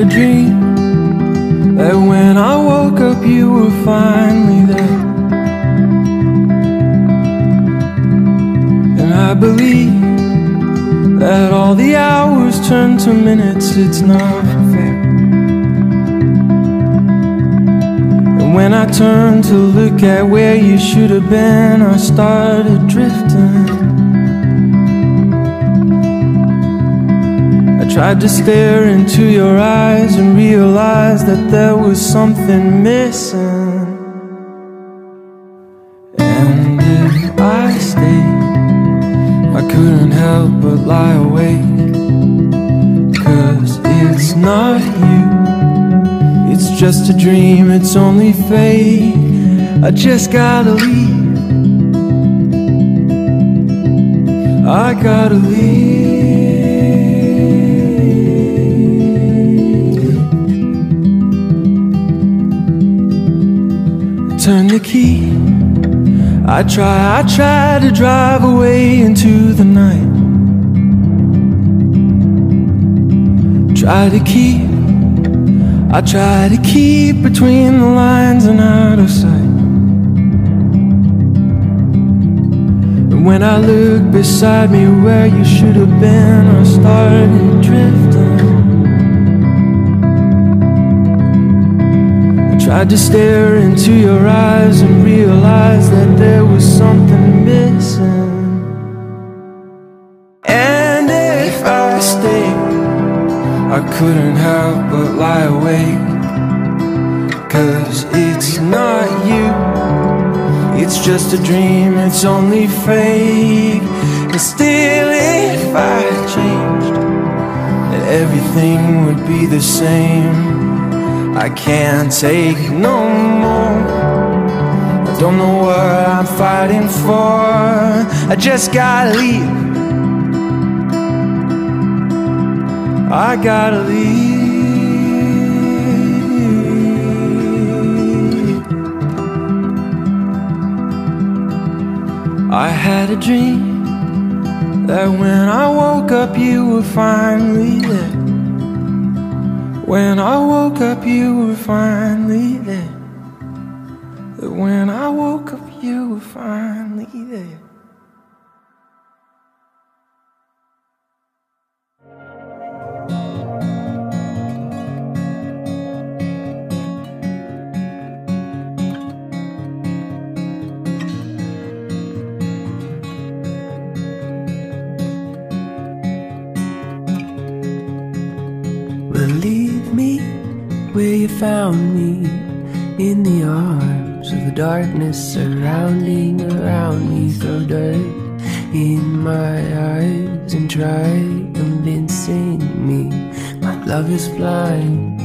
a dream that when I woke up you were finally there. And I believe that all the hours turn to minutes, it's not fair. And when I turned to look at where you should have been, I started drifting. Tried to stare into your eyes and realize that there was something missing. And if I stayed, I couldn't help but lie awake. Cause it's not you, it's just a dream, it's only fake. I just gotta leave. I gotta leave. Turn the key. I try, I try to drive away into the night. Try to keep, I try to keep between the lines and out of sight. And when I look beside me where you should have been, I started drifting. Tried to stare into your eyes and realize that there was something missing. And if I stayed, I couldn't help but lie awake. Cause it's not you, it's just a dream, it's only fake. And still, if I changed, then everything would be the same. I can't take no more. I don't know what I'm fighting for. I just gotta leave. I gotta leave. I had a dream that when I woke up, you were finally there. When I woke up, you were finally there. When I woke up, you were finally there. Where you found me in the arms of the darkness surrounding around me. Throw dirt in my eyes and try convincing me my love is blind.